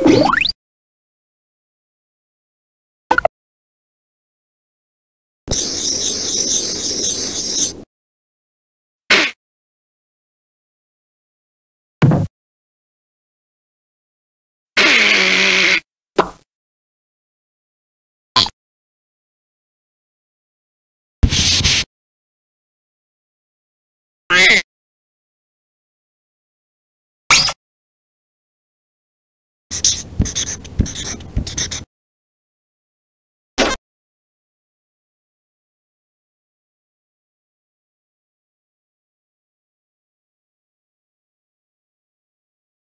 you.